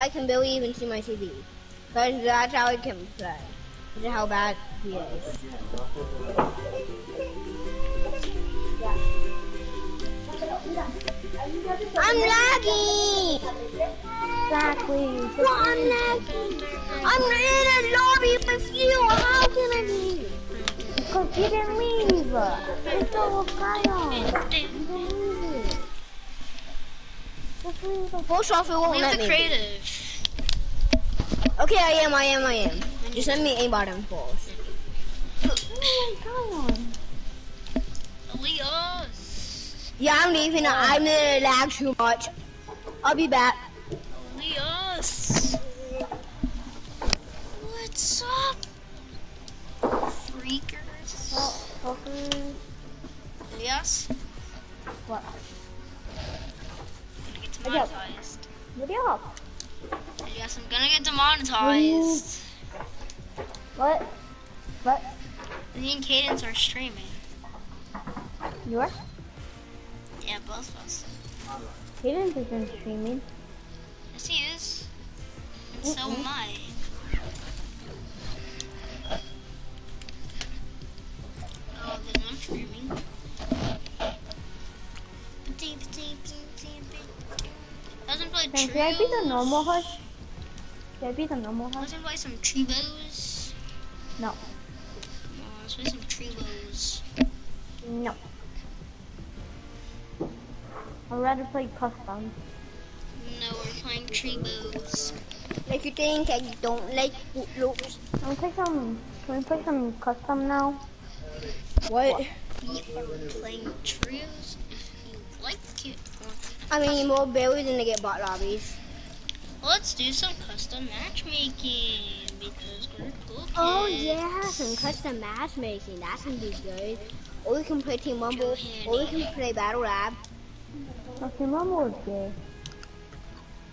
I can barely even see my TV. But that's how I can play. This is how bad he is. I'm lagging! Exactly. Well, I'm lagging. I'm in a lobby with you. How can I be? Because you didn't leave. It's all Kyle. Post off it won't Leave let the me. creative. Okay, I am, I am, I am. Just send me a bottom post. Oh my god. Elias. Yeah, I'm leaving. I'm gonna lag too much. I'll be back. Elias. What's up? Freakers. my god. Fucker. Elias. What? Demonetized. Up. Elias, I'm gonna get demonetized. What? What? Me and Cadence are streaming. You are? Yeah, both of us. Cadence isn't streaming. Yes, he is. And so am I. Can, can I be the normal hush? Can I be the normal hush? Doesn't play some tribos. No. No, let's play some tribos. No. I'd rather play custom. No, we're playing tribos. Like you think I don't like Loops? Can we play some? Can we play some custom now? What? We are playing trios. I mean, more barely than to get bot lobbies. Let's do some custom matchmaking because we're cool kids. Oh yeah, some custom matchmaking. That can be good. Or we can play Team Rumble. Or we can play Battle Lab. Okay, Rumble is gay.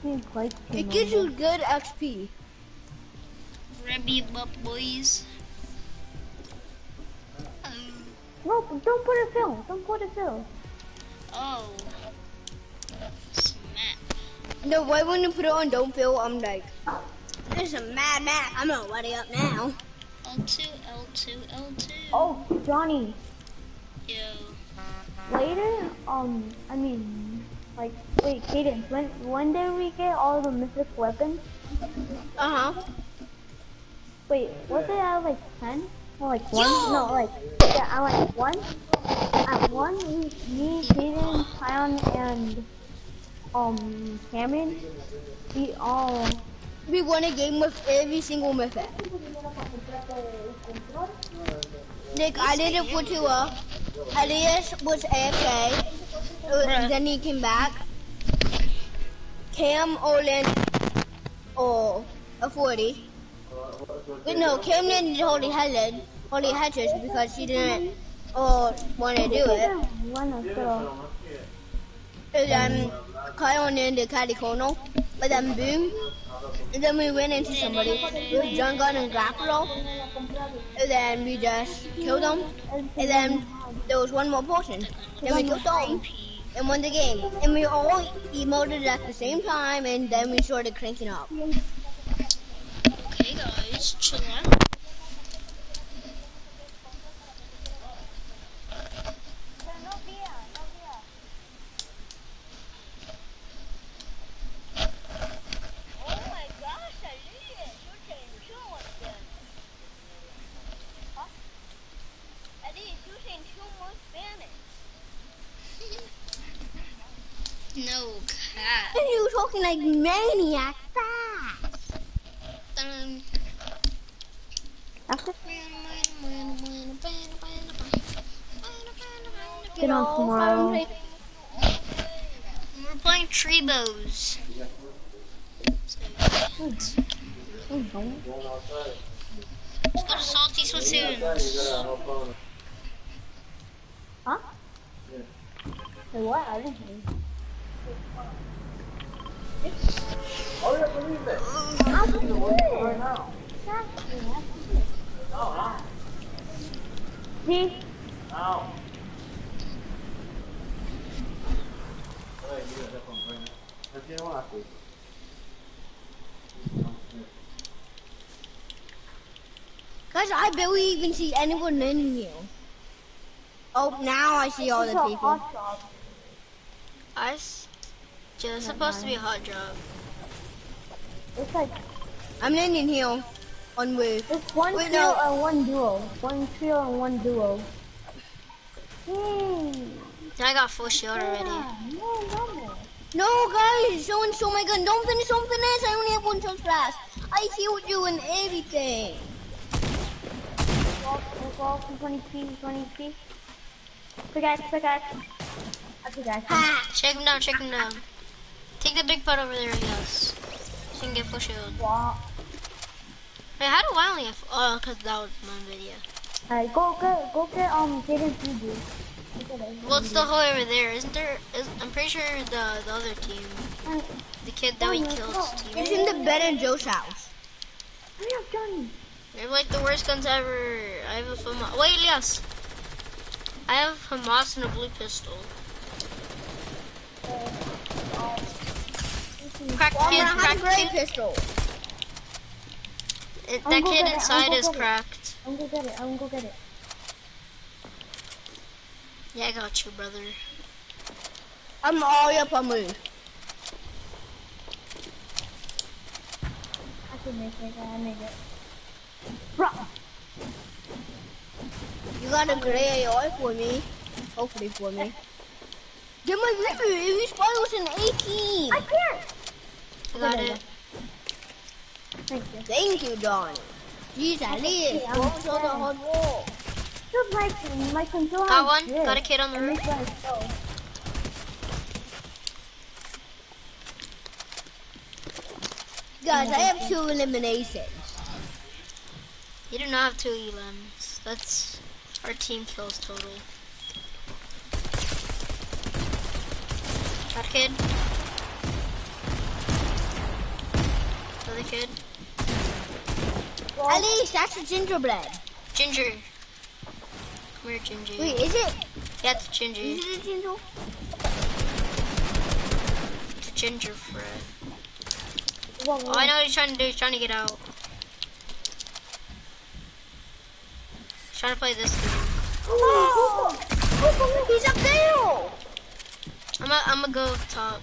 He plays It Team gives you good XP. Rabby Bup Boys. Um, No, don't put it fill. Don't put it fill. oh. Smack. No, why when you put it on Don't Feel, I'm like, this is a mad map. I'm gonna let it up now. L2, L2, L2. Oh, Johnny. Yo. Later, um, I mean, like, wait, Cadence, when when did we get all the mythic weapons? Uh huh. Wait, was it at like ten? Or like one? Yo! No, like yeah, at like one. At one, we, me, Cadence, Kion, and um Cameron, we all. We won a game with every single mythic. Nick, I didn't it for Tua. Elias was AFK. Uh, Bruh. then he came back. Cam, Olin, oh, a 40. Wait, no, Cam didn't Holy Headed, Holy Hedges because he didn't uh, want to do it. One or two. And then Kyle the Caddy Kono. But then boom. And then we went into somebody with John Gunn and Grappler. And then we just killed them. And then there was one more portion. Then we killed them and won the game. And we all emoted at the same time and then we started cranking up. Okay, guys, chill out. No cat. And you were talking like maniac fast. Dun. After You Get on know, tomorrow. I'm We're playing Trebos. Oh, don't. Let's go to Salty Splatoons. Like, what? I didn't hear you. Oh, yeah, believe it. I believe it. Right now. Exactly. I believe it. Oh, no. See? No. Perché non ha? Guys, I barely even see anyone in here. Oh, now I see all the people hot dog. I s- yeah, it's supposed to be a hot job. It's like I'm landing here on wave. it's one Wait, trio no. and one duo. One trio and one duo. Yay! I got full shield already. Yeah, no, no. No, guys, someone stole my gun. Don't finish something finish. I only have one touch blast. I healed you and everything. Wall, wall, 20 feet, 20 feet. Pickaxe, pickaxe. I pickaxe. Shake him down, shake him down. Take the big pot over there, yes. So you can get full shield. Wall. Wait, how do I only have, oh, cause that was my video. Alright, go get, go get, um, Jaden Fuji. Look. Well, it's the whole over there, isn't there? Is, I'm pretty sure the, the other team, the kid that we killed, let's go. It's in the bed in Joe's house. Hurry up, Johnny. They're like the worst guns ever. I have a FAMAS. Wait, yes. I have FAMAS and a blue pistol. Crack Well, kid, gonna have a crack kid. pistol. It, that kid it, inside is get it. cracked. I'm gonna get it, I'm gonna get it. Yeah, I got you, brother. I'm all up on move. I can make it, I made it. Bro, You got a gray AR for me. Hopefully for me. Get my review. It was an 18. I can't. Got it. Thank you. Thank you, Don. Jeez, I live. I'm What on the hard wall? My, my controller Got one. good. Got a kid on the roof. this one is. Guys, I have two eliminations. You do not have two elims. That's our team kills total. Got a kid. Another kid. At least that's a gingerbread. Ginger. Come here, Ginger. Wait, is it? Yeah, it's ginger. Is it a ginger? It's a ginger Fred. Whoa, Oh, I know what he's trying to do. He's trying to get out. He's trying to play this game. Oh, he's up there. I'm gonna I'm go up top.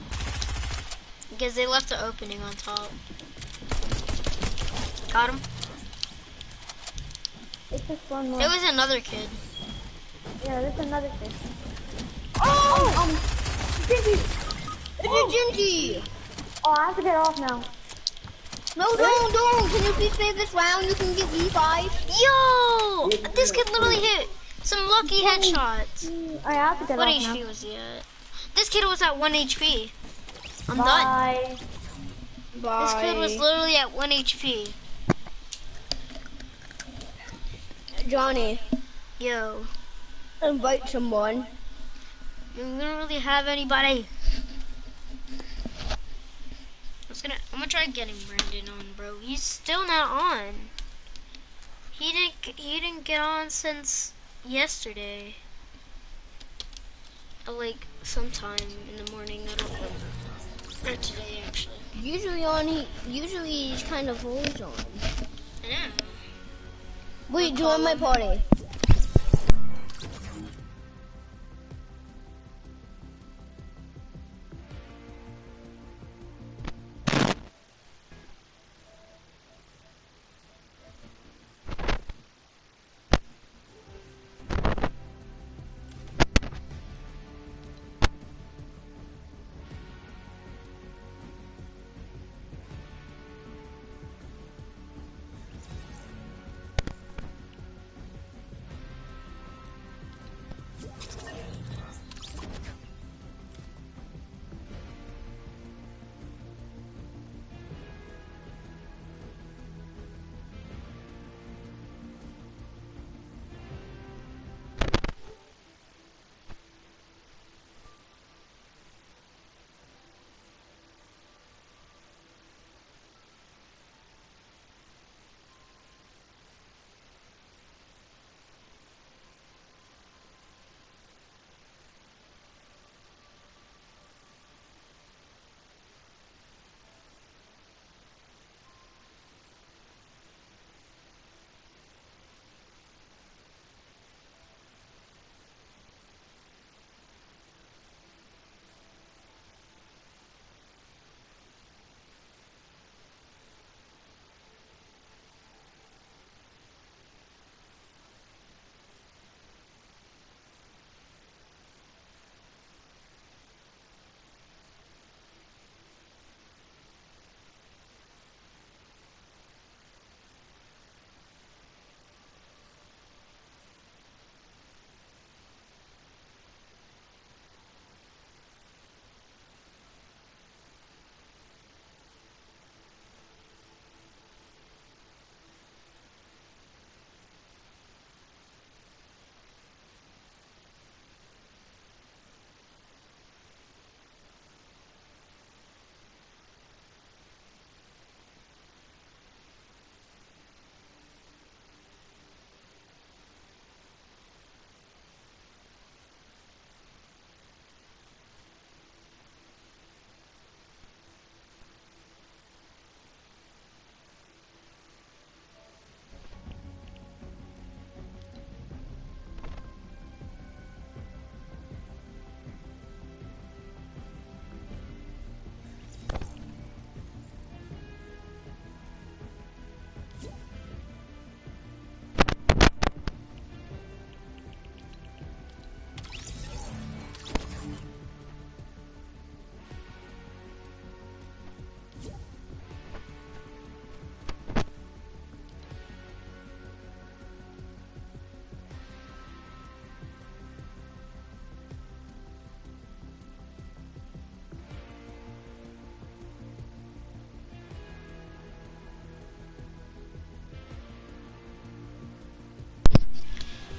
Because they left the opening on top. Got him. It's just one more. It was another kid. Yeah, there's another kid. Oh, Um, Gingy. it's a gingy. Oh, I have to get off now. No, don't, don't. Can you please save this round? You can get E5. Yo! This kid literally hit some lucky headshots. Mm, I have to get What off now. HP was he at? This kid was at 1 HP. I'm done. Bye. This kid was literally at 1 HP. Johnny, Yo. invite someone. We don't really have anybody. I was gonna, I'm gonna try getting Brandon on, bro. He's still not on. He didn't, he didn't get on since yesterday. Like sometime in the morning. I don't know. Or today, actually. Usually on, he usually he's kind of always on. I know. Wait, join my party.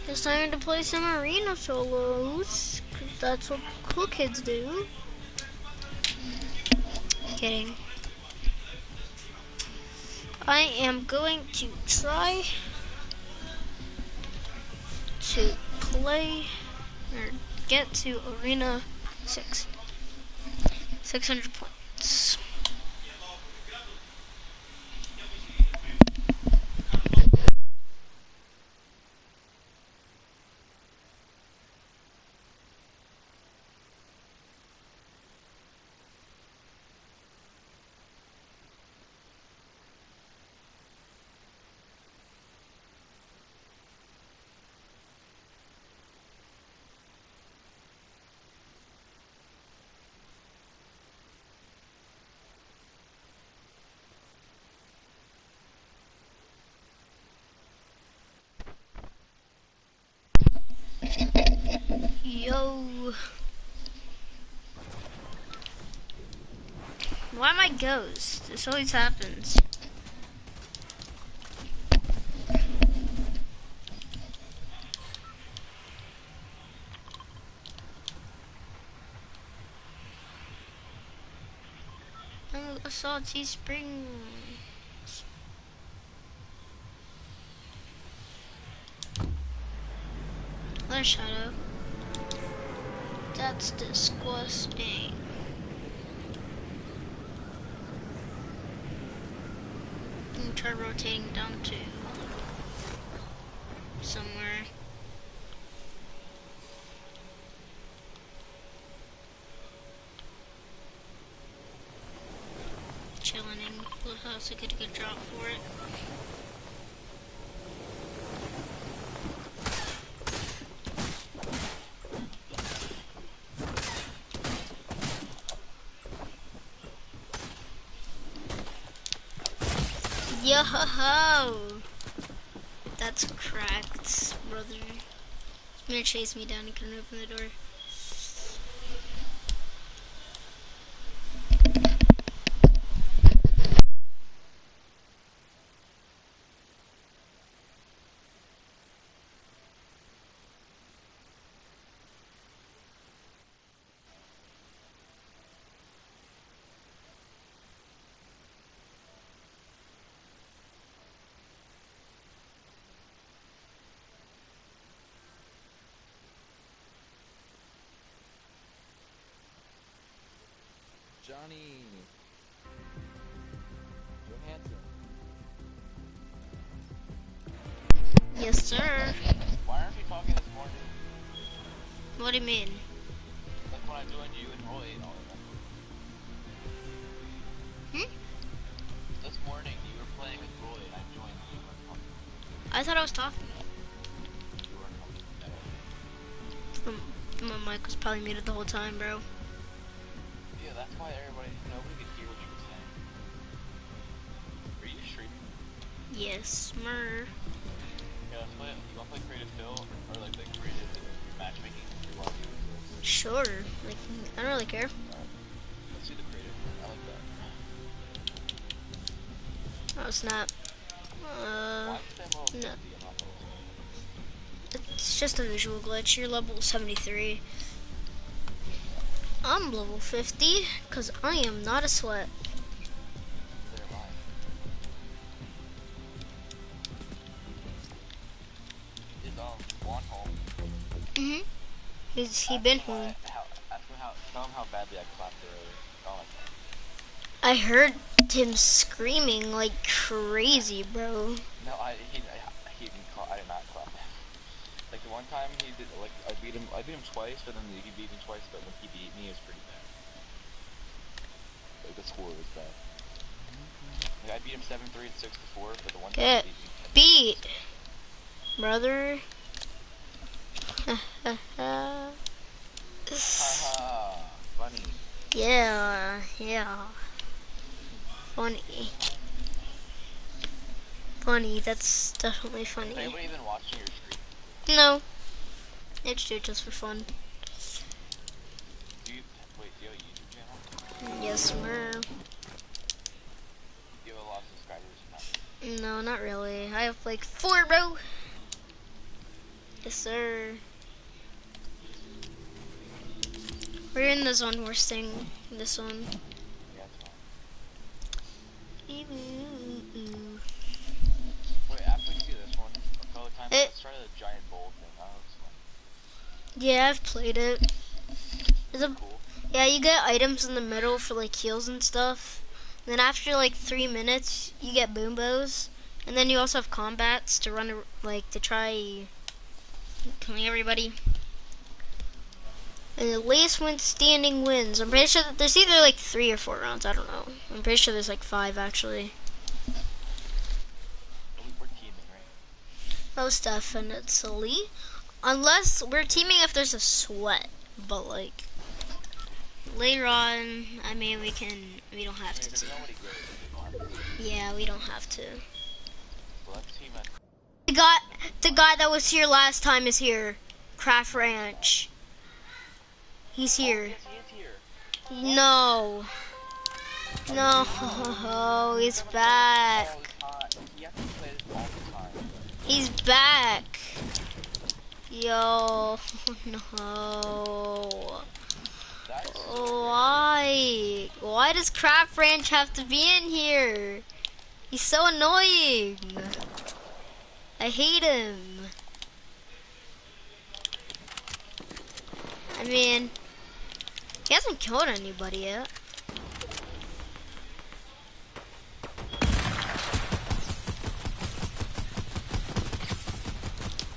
It's time to play some arena solos. 'cause that's what cool kids do. Kidding. I am going to try to play or get to arena six. 600 points. Yo. Why am I ghost? This always happens. Oh, a salty There's Shadow. That's disgusting. Gonna try rotating down to somewhere. Chilling in Blue House, I get a good drop for it. Yo ho ho! That's cracked, brother. He's gonna chase me down. and couldn't open the door. Johnny Johansson. Yes, sir. Why aren't we talking this morning? What do you mean? Like when I joined you and Roy and all of. Hmm? This morning you were playing with Roy and I joined you and talking. I thought I was talking. You weren't talking. My mic was probably muted the whole time, bro. Yeah, that's why everybody, nobody could hear what you were saying. Are you streaming? Yes, mer. Yeah, let's play. You want to play creative or like the creative matchmaking? You want to? Sure. Like, I don't really care. Let's do the creative. I like that. Oh, snap. Uh, Why is that level 50 no. and not level 60? it's just a visual glitch. You're level 73. I'm level 50, because I am not a sweat. Neither. Is Juan home? Mm-hmm. He's, he been home. why- How, ask him how, tell him how badly I clapped earlier. I heard him screaming like crazy, bro. No, I he I, he didn't call. I did not clap. Like the one time he did, like I beat him. I beat him twice, but then he beat me twice. But when he beat me, it was pretty bad. Like the score was bad. Like I beat him seven three and six to four, but the one time Get he beat me. beat, brother. Haha, funny. yeah, yeah. Funny. Funny, that's definitely Is funny. anybody even watching your stream? No. It's do it just for fun. Do you wait? Do you have a YouTube channel? Yes, mer. Do you have a lot of subscribers? or Not. No, not really. I have like four, bro. Yes, sir. We're in the zone. We're staying this one. Yeah, it's. Ooh, ooh, ooh. Wait, after we do this one, a couple of times, It- let's try the giant bowl thing. That looks fun. Yeah, I've played it. A, yeah, you get items in the middle for like heals and stuff. Then after like three minutes, you get boom bows, and then you also have combats to run like to try killing everybody. And the last one standing wins. I'm pretty sure that there's either like three or four rounds. I don't know. I'm pretty sure there's like five actually. We're teaming, right? Most definitely. Unless we're teaming if there's a sweat. But like later on, I mean we can we don't have to team. Yeah, we don't have to. The guy the guy that was here last time is here. Craft Ranch. He's here. No. No, he's back. He's back. Yo, no. Why? Why does Craft Ranch have to be in here? He's so annoying. I hate him. I mean, he hasn't killed anybody yet.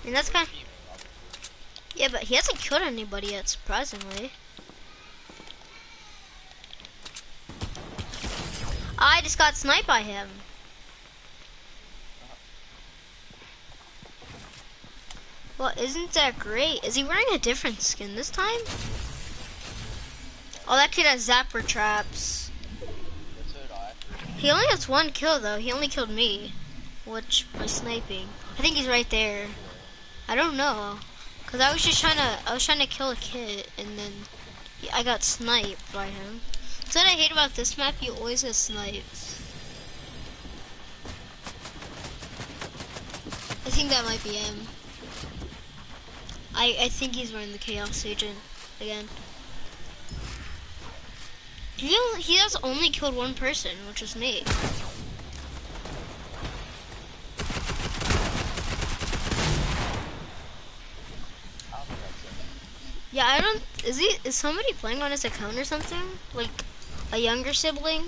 And that's kind obviously. Yeah, but he hasn't killed anybody yet, surprisingly. Ah, I just got sniped by him. Well, isn't that great? Is he wearing a different skin this time? Oh, that kid has zapper traps. He only has one kill though. He only killed me, which by sniping. I think he's right there. I don't know, cause I was just trying to. I was trying to kill a kid, and then he- I got sniped by him. That's what I hate about this map. You always get sniped. I think that might be him. I I think he's wearing the Chaos Agent again. He he has only killed one person, which was me. I don't think that's him. Yeah, I don't. Is he? Is somebody playing on his account or something? Like a younger sibling?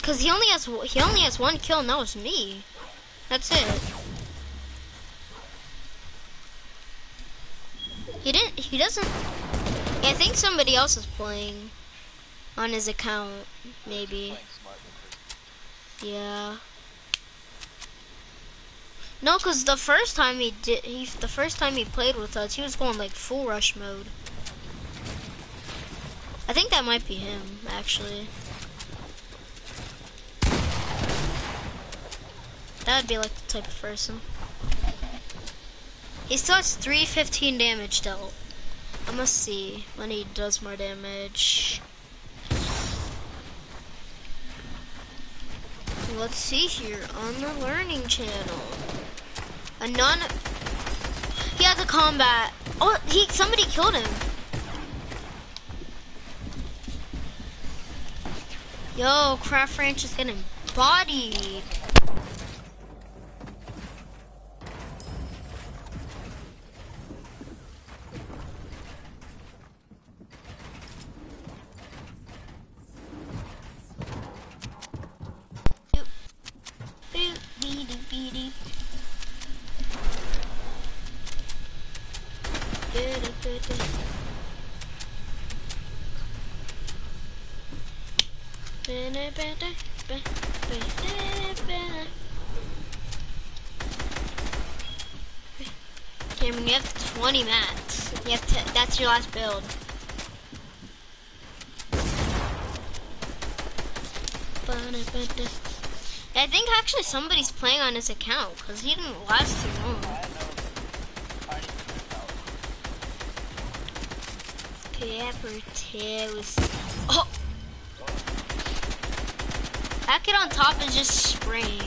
Cause he only has he only has one kill, and that was me. That's it. He didn't. He doesn't. I think somebody else is playing on his account. Maybe. Yeah. No, cause the first time he did, he the first time he played with us, he was going like full rush mode. I think that might be him, actually. That would be like the type of person. He still has 315 damage dealt. I must see when he does more damage. Let's see here on the learning channel. A non. He has a combat. Oh, he somebody killed him. Yo, Craft Ranch is getting bodied. 20 mats. You have to, that's your last build. I think actually somebody's playing on his account because he didn't last too long. I don't know. I didn't figure it. Pepper toast. Oh! That kid on top is just spraying.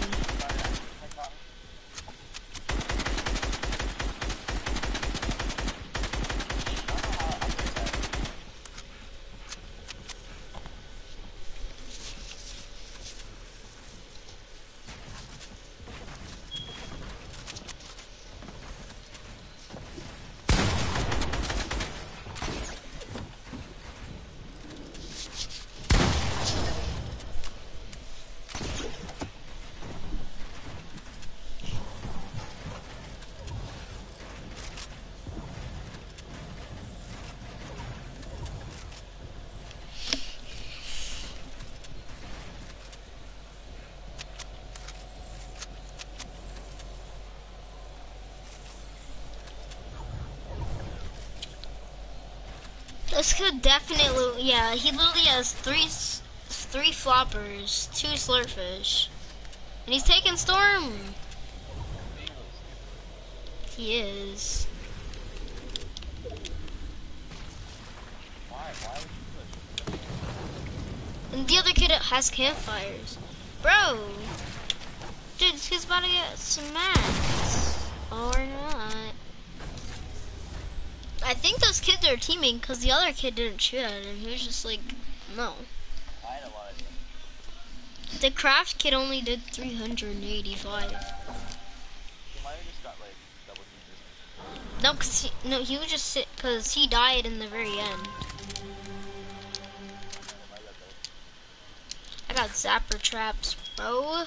This could definitely, yeah, he literally has three, three floppers, two slurpfish, and he's taking storm. He is. And the other kid has campfires. Bro! Dude, this kid's about to get smacked. Or not. I think those kids are teaming because the other kid didn't shoot at him. He was just like, no. I had a lot of The craft kid only did 385. He might have just got like double teamed. No, cause he, no, he was just sit because he died in the very end. I got zapper traps, bro.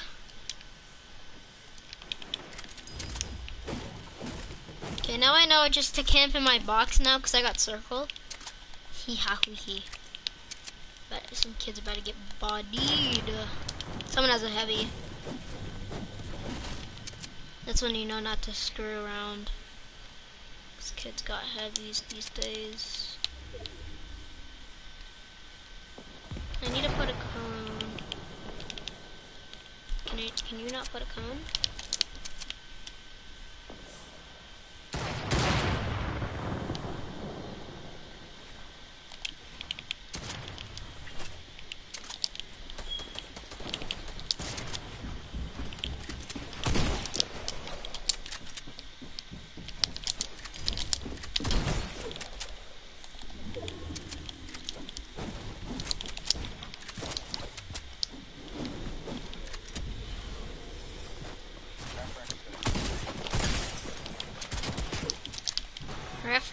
Okay, now I know just to camp in my box now because I got circle. Hee ha hoo hee. But some kids about to get bodied. Someone has a heavy. That's when you know not to screw around. This kid's got heavies these days. I need to put a cone. Can you can you not put a cone?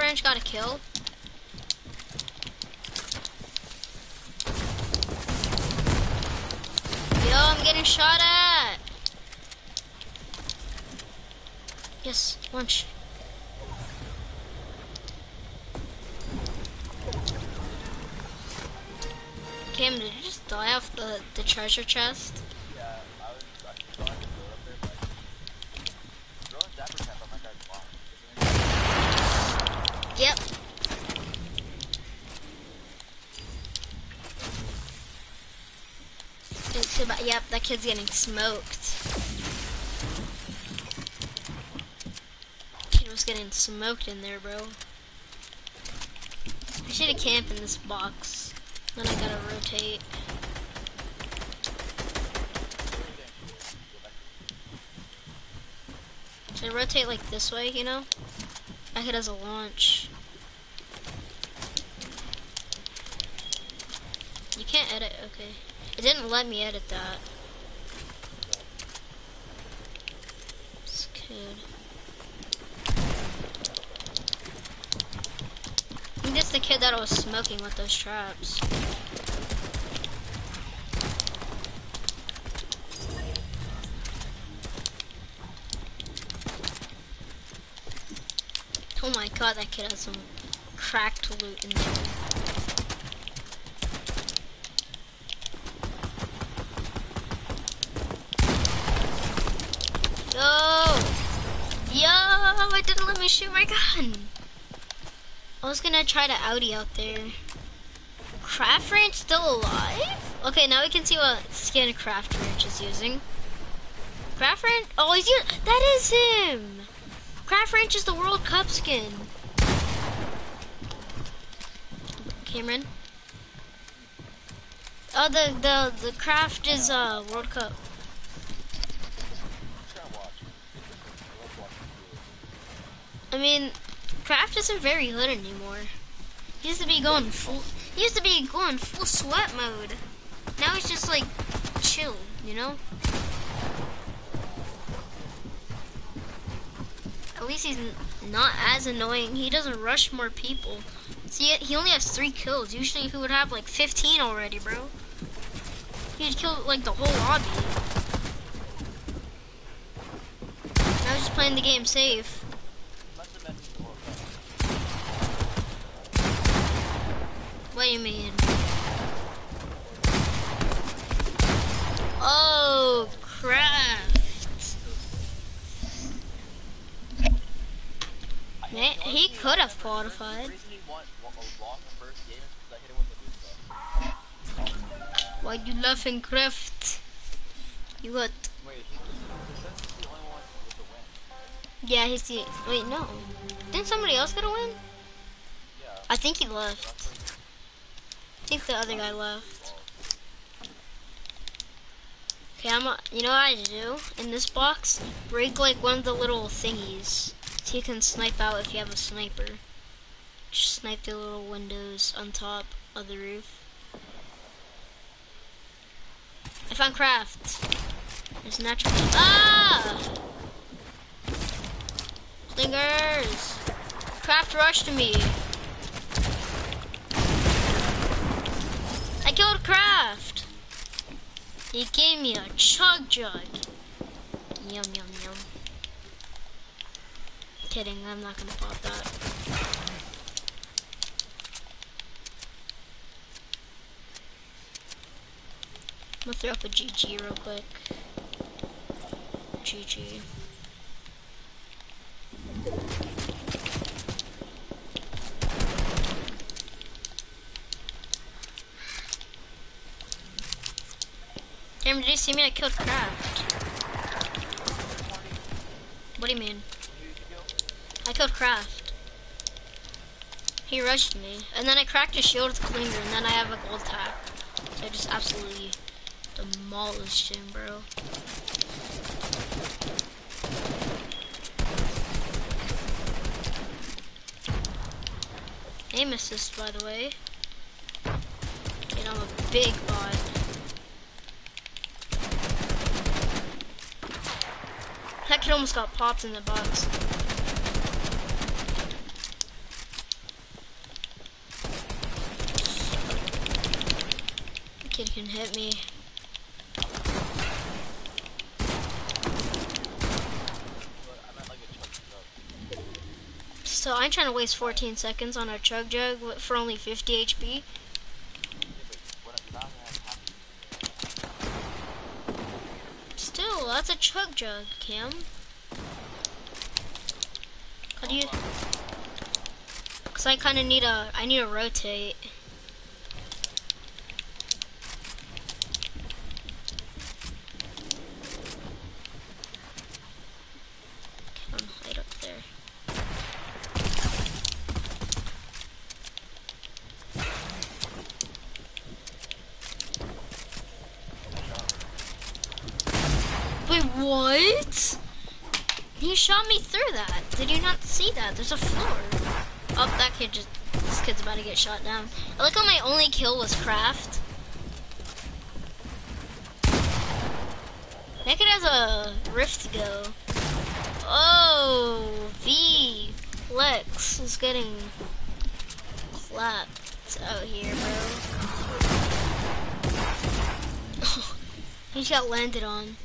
French got a kill. Yo, I'm getting shot at. Yes, lunch. Cam, did you just die off the, the treasure chest? Yeah, I was actually trying to go up there, but throwing zapper trap on that guy's block. Yep. It's about, yep, that kid's getting smoked. Kid was getting smoked in there, bro. I should have camped in this box. Then I gotta rotate. Should I rotate like this way, you know? That kid has a launch. You can't edit, okay. It didn't let me edit that. This kid. I think that's the kid that was smoking with those traps. Oh my god, that kid has some cracked loot in there. Yo! Yo! It didn't let me shoot my gun! I was gonna try to Audi out there. Craft Ranch still alive? Okay, now we can see what skin Craft Ranch is using. Craft Ranch? Oh, he's using- That is him! Craft Ranch is the World Cup skin. Cameron? Oh, the the the craft is uh World Cup. Just gotta watch. I love watching you. I mean, craft isn't very good anymore. He used to be going full. He used to be going full sweat mode. Now he's just like chill, you know. At least he's not as annoying. He doesn't rush more people. See, he only has three kills. Usually, he would have like 15 already, bro. He'd kill like the whole lobby. I was just playing the game safe. He must have mentioned the World Cup. What do you mean? Oh, crap. I Man, the he only could have reason- qualified. The reason he won, won, lost the first game is because I hit him with Medusa. Why you laughing, Craft? You what? Yeah, he's the... Wait, no. Didn't somebody else get a win? I think he left. I think the other guy left. Okay, I'm... A, you know what I do? In this box, break like one of the little thingies. So you can snipe out if you have a sniper. Just snipe the little windows on top of the roof. I found craft. There's natural. Ah! Slingers! Craft rushed to me. Killed Craft. He gave me a chug jug. Yum yum yum. Kidding, I'm not gonna pop that. I'm gonna throw up a GG real quick. GG. Damn, did see me? I killed Craft. What do you mean? I killed Craft. He rushed me. And then I cracked his shield with Klinger, and then I have a gold tap. So I just absolutely demolished him, bro. Aim assist, by the way. And I'm a big bot. Kid almost got popped in the box. The kid can hit me. So I'm trying to waste 14 seconds on a chug jug for only 50 HP. Yeah, but what I'm not gonna have happen Still, that's a chug jug, Cam. How do you? Cause I kind of need a, I need to rotate. Come on, hide up there. Wait, what? He shot me through that. Did you not see that? There's a floor. Oh, that kid just, this kid's about to get shot down. I like how my only kill was craft. That kid has a rift to go. Oh, V Flex is getting clapped out here, bro. he just got landed on.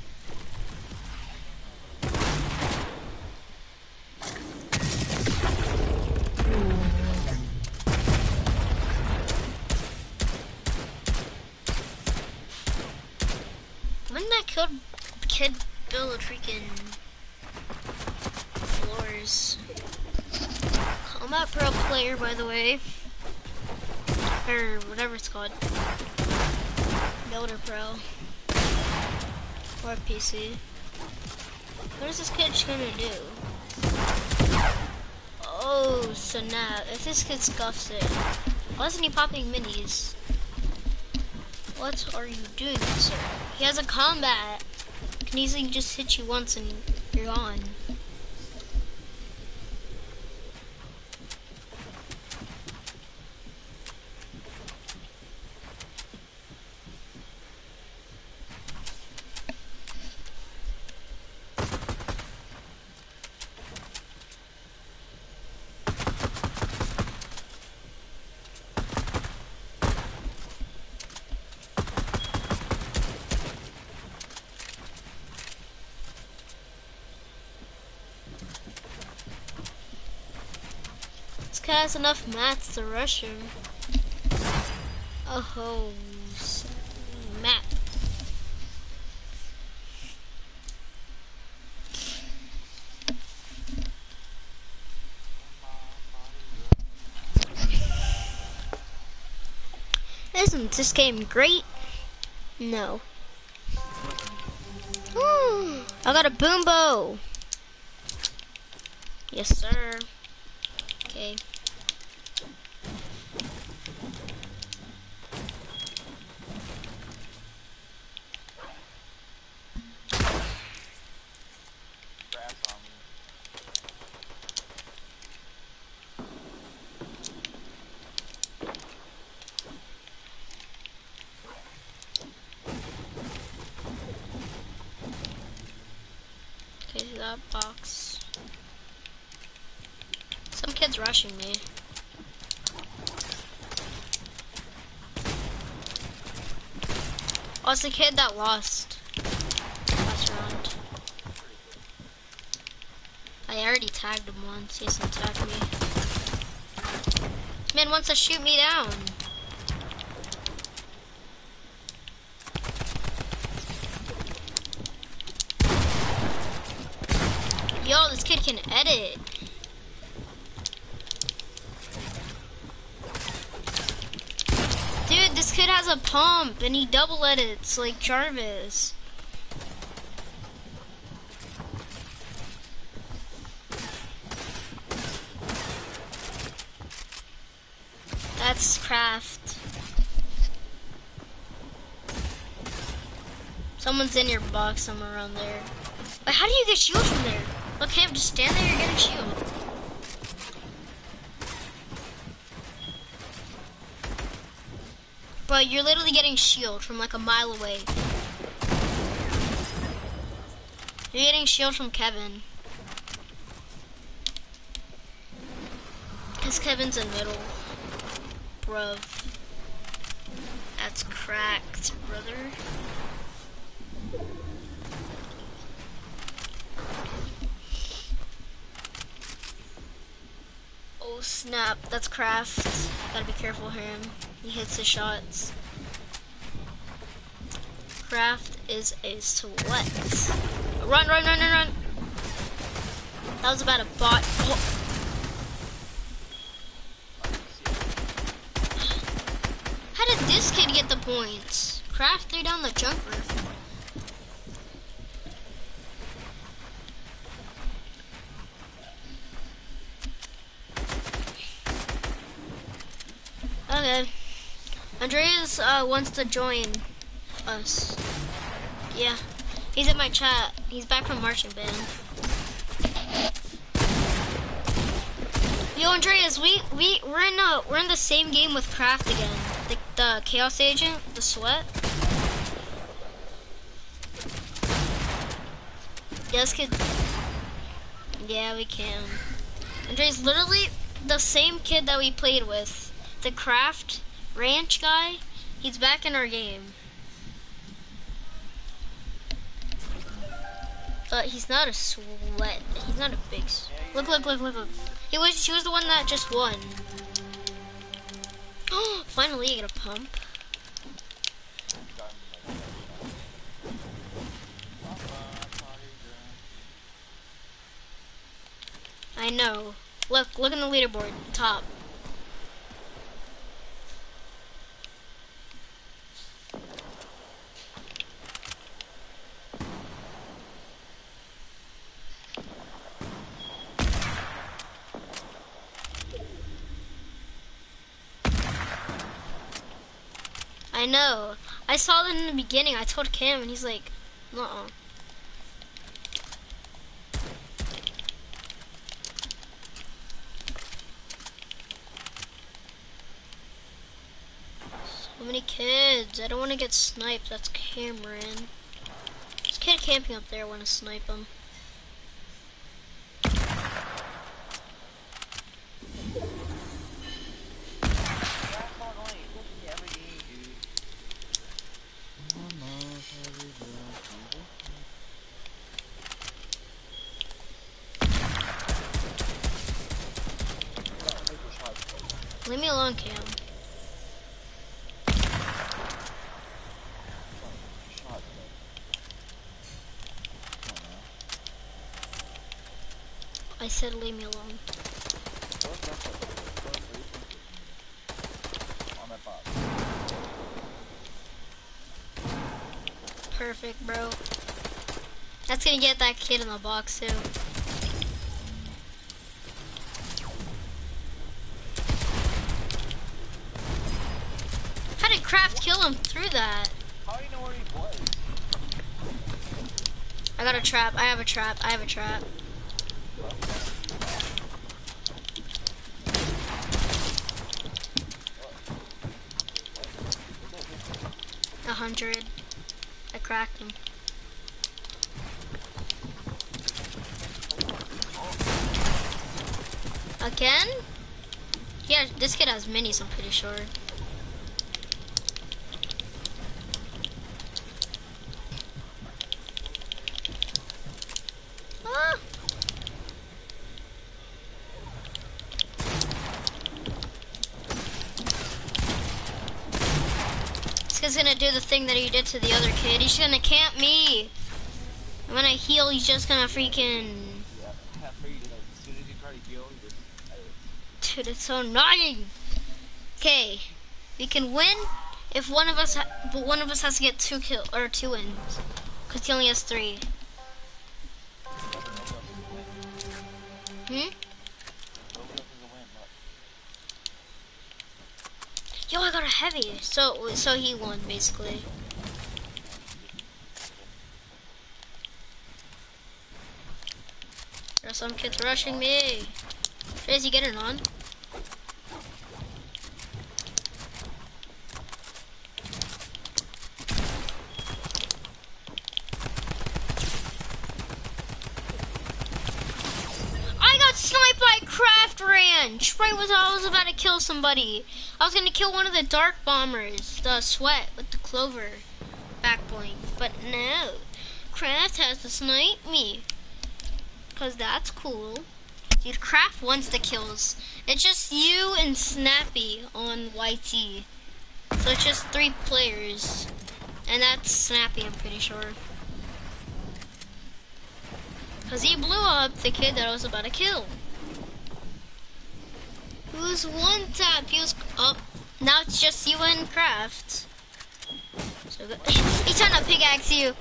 When did that kid, kid build a freaking floors? Combat Pro player, by the way. Or whatever it's called. Builder Pro. Or PC. What is this kid gonna do? Oh, so now, If this kid scuffs it. Why isn't he popping minis? What are you doing, sir? He has a combat. Can easily just hit you once and you're gone. This guy has enough mats to rush him. Oh, s- map. Isn't this game great? No. Ooh, I got a boom bow. Yes, sir. Okay. Grass on me. Okay, that box. Rushing me. Oh, it's the kid that lost last round. I already tagged him once. He hasn't tagged me. Man wants to shoot me down. Yo, this kid can edit. Dude, this kid has a pump and he double edits like Jarvis. That's craft. Someone's in your box somewhere around there. But how do you get shield from there? Look, Cam, just stand there, you're getting shield. Bro, you're literally getting shield from like a mile away. You're getting shield from Kevin. Cause Kevin's in middle. Bruv. That's cracked, brother. Oh snap, that's craft. Gotta be careful him. He hits his shots. Craft is a sweat. Run, run, run, run, run. That was about a bot. Oh. How did this kid get the points? Craft threw down the jumper. Okay. Uh, wants to join us. Yeah. He's in my chat. He's back from marching band. Yo, Andreas, we we we're in uh we're in the same game with Craft again. The the Chaos Agent, the Sweat. Yes, kid. Yeah, we can. Andreas, literally the same kid that we played with, the Craft Ranch guy. He's back in our game. But he's not a sweat. He's not a big. Look, look, look, look, look. He was. She was the one that just won. Finally, you get a pump. I know. Look, look in the leaderboard, top. Know. I saw that in the beginning. I told Cam, and he's like, "Uh." So many kids. I don't want to get sniped. That's Cameron. This kid camping up there. I want to snipe him. That's not annoying. It does me every game, dude. Leave me alone, Cam. Shot, I said leave me alone. Perfect, bro. That's gonna get that kid in the box too. How did Craft kill him through that? I got a trap. I have a trap. I have a trap. A hundred. I cracked him. Again? Yeah, this kid has minis, I'm pretty sure. Ah! This kid's gonna the thing that he did to the other kid. He's gonna camp me. I'm gonna heal, he's just gonna freaking... Dude, it's so annoying. Okay, we can win if one of us, but one of us has to get two kill or two wins, cause he only has three. Heavy. So, so he won basically. There's some kids rushing me. He getting on? I got sniped by Craft Ranch right when I was about to somebody. I was gonna kill one of the dark bombers, the sweat with the clover back bling. But no, Craft has to snipe me. Cause that's cool. Dude, Craft wants the kills. It's just you and Snappy on YT. So it's just three players. And that's Snappy, I'm pretty sure. Cause he blew up the kid that I was about to kill. Who's one tap? He was up. now it's just you and Craft. So. He's trying to pickaxe you.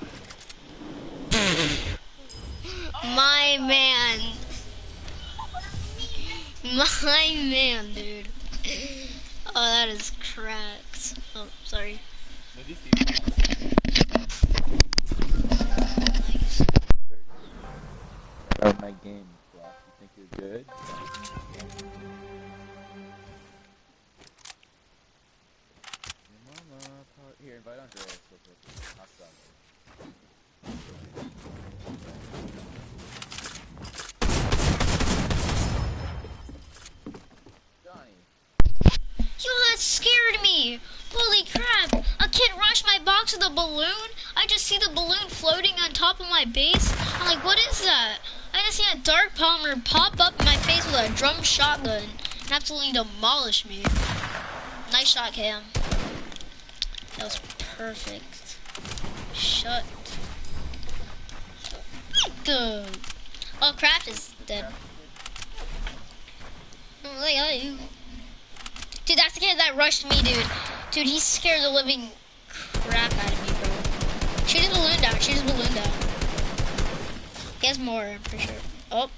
My man. My man, dude. Oh, that is cracked. Oh, sorry. No, these people. My game, Brock. You think you're good? Here, invite quick. Yo, that scared me. Holy crap. A kid rushed my box with a balloon. I just see the balloon floating on top of my base. I'm like, what is that? I just see a dark bomber pop up in my face with a drum shotgun and absolutely demolish me. Nice shot, Cam. That was perfect. Shut. Go. Oh, Craft is dead. Oh. Dude, that's the kid that rushed me, dude. Dude, he scared the living crap out of me, bro. Shoot his balloon down. Shoot his balloon down. He has more, pretty sure. Oh.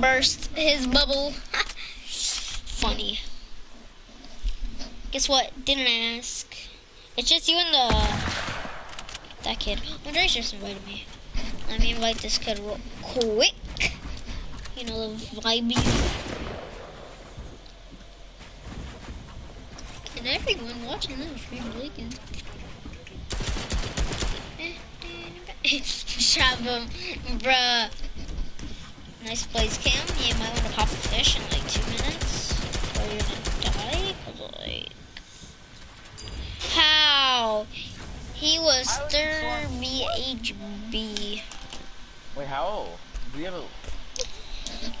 Burst his bubble. Funny. Guess what? Didn't ask. It's just you and the that kid. Andres just invited me. Let me invite this kid real quick. You know the vibey. And everyone watching this is stream blinking. Shabba, bruh. Nice place, Cam. You might want to pop a fish in like two minutes, or you're gonna die. like, how? He was third BHB. Wait, how? Do we have a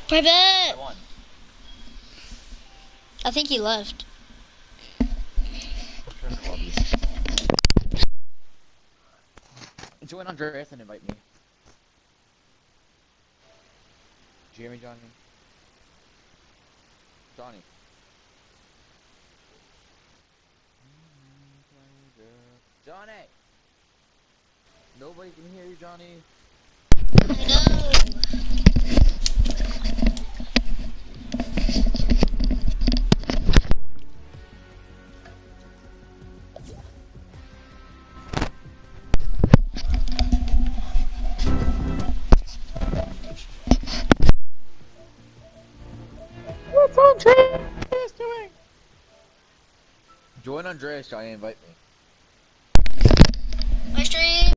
Private. I think he left. Turn the lobby. Join Andreas and invite me. Jeremy, Johnny. Johnny. Johnny! Nobody can hear you, Johnny. I Andreas, Johnny, invite me.